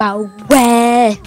about where.